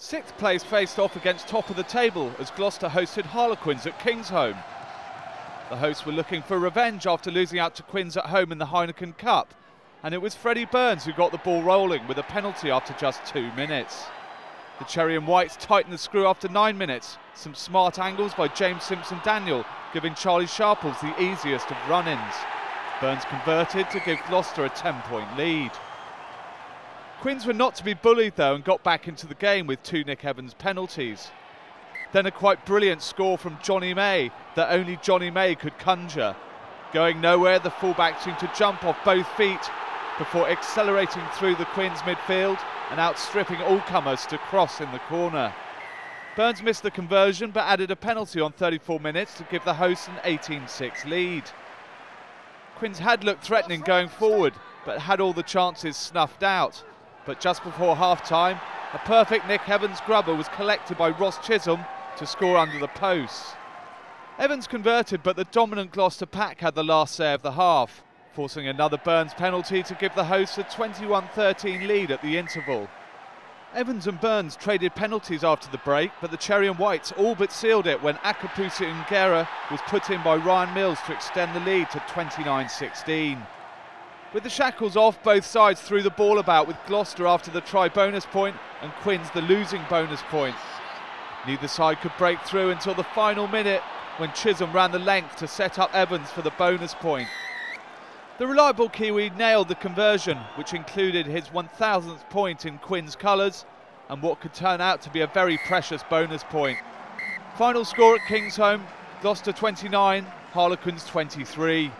Sixth place faced off against top of the table as Gloucester hosted Harlequins at Kingsholm. The hosts were looking for revenge after losing out to Quins at home in the Heineken Cup, and it was Freddie Burns who got the ball rolling with a penalty after just two minutes. The Cherry and Whites tightened the screw after nine minutes. Some smart angles by James Simpson Daniel, giving Charlie Sharples the easiest of run ins. Burns converted to give Gloucester a 10 point lead. Quins were not to be bullied though and got back into the game with two Nick Evans penalties. Then a quite brilliant score from Jonny May that only Jonny May could conjure. Going nowhere, the fullback seemed to jump off both feet before accelerating through the Quins midfield and outstripping all comers to cross in the corner. Burns missed the conversion but added a penalty on 34 minutes to give the hosts an 18-6 lead. Quins had looked threatening going forward but had all the chances snuffed out. But just before half-time, a perfect Nick Evans grubber was collected by Ross Chisholm to score under the post. Evans converted but the dominant Gloucester pack had the last say of the half forcing another Burns penalty to give the hosts a 21-13 lead at the interval. Evans and Burns traded penalties after the break, but the Cherry and Whites all but sealed it when Akapusi Qera was put in by Ryan Mills to extend the lead to 29-16. With the shackles off, both sides threw the ball about with Gloucester after the try bonus point and Quins the losing bonus point. Neither side could break through until the final minute when Chisholm ran the length to set up Evans for the bonus point. The reliable Kiwi nailed the conversion, which included his 1000th point in Quins colours and what could turn out to be a very precious bonus point. Final score at Kingsholm, Gloucester 29, Harlequins 23.